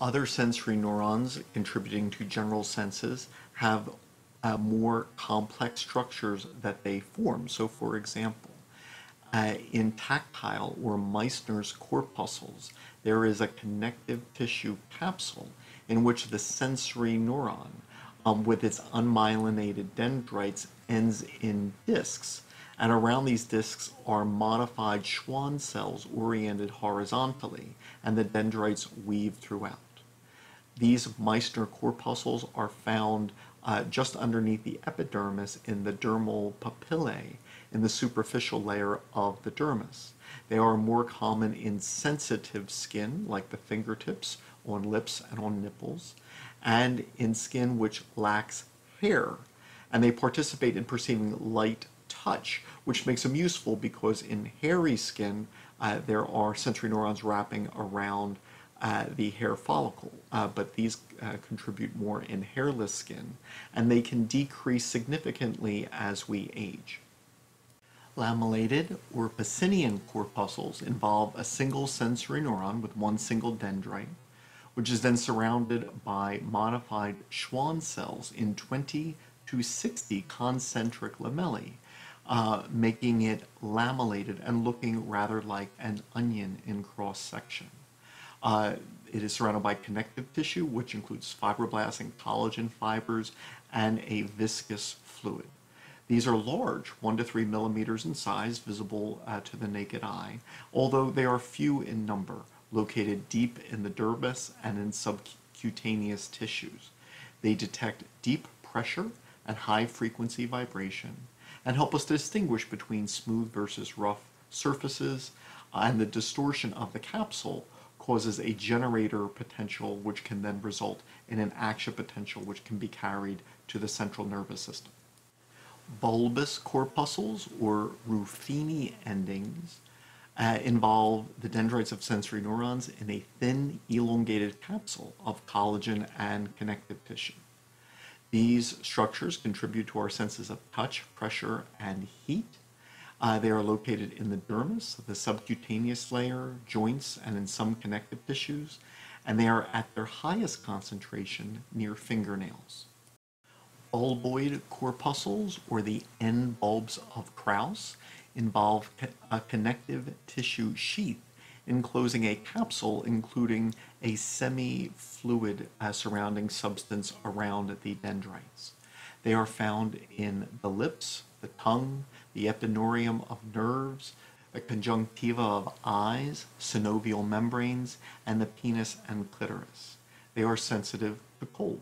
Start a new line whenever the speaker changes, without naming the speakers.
Other sensory neurons contributing to general senses have uh, more complex structures that they form. So, for example, uh, in tactile or Meissner's corpuscles, there is a connective tissue capsule in which the sensory neuron, um, with its unmyelinated dendrites, ends in discs. And around these discs are modified Schwann cells oriented horizontally, and the dendrites weave throughout. These Meissner corpuscles are found uh, just underneath the epidermis in the dermal papillae in the superficial layer of the dermis. They are more common in sensitive skin, like the fingertips, on lips, and on nipples, and in skin which lacks hair. And they participate in perceiving light touch, which makes them useful because in hairy skin, uh, there are sensory neurons wrapping around uh, the hair follicle, uh, but these uh, contribute more in hairless skin, and they can decrease significantly as we age. Lamellated or Pacinian corpuscles involve a single sensory neuron with one single dendrite, which is then surrounded by modified Schwann cells in 20 to 60 concentric lamellae, uh, making it lamellated and looking rather like an onion in cross section. Uh, it is surrounded by connective tissue, which includes fibroblasts and collagen fibers, and a viscous fluid. These are large, 1 to 3 millimeters in size, visible uh, to the naked eye, although they are few in number, located deep in the dermis and in subcutaneous tissues. They detect deep pressure and high frequency vibration and help us distinguish between smooth versus rough surfaces and the distortion of the capsule causes a generator potential which can then result in an action potential which can be carried to the central nervous system. Bulbous corpuscles or Ruffini endings uh, involve the dendrites of sensory neurons in a thin elongated capsule of collagen and connective tissue. These structures contribute to our senses of touch, pressure, and heat, uh, they are located in the dermis, the subcutaneous layer, joints, and in some connective tissues, and they are at their highest concentration near fingernails. Bulboid corpuscles, or the end bulbs of Krause, involve a connective tissue sheath enclosing a capsule including a semi-fluid uh, surrounding substance around the dendrites. They are found in the lips, the tongue, the epineurium of nerves, the conjunctiva of eyes, synovial membranes, and the penis and clitoris. They are sensitive to cold.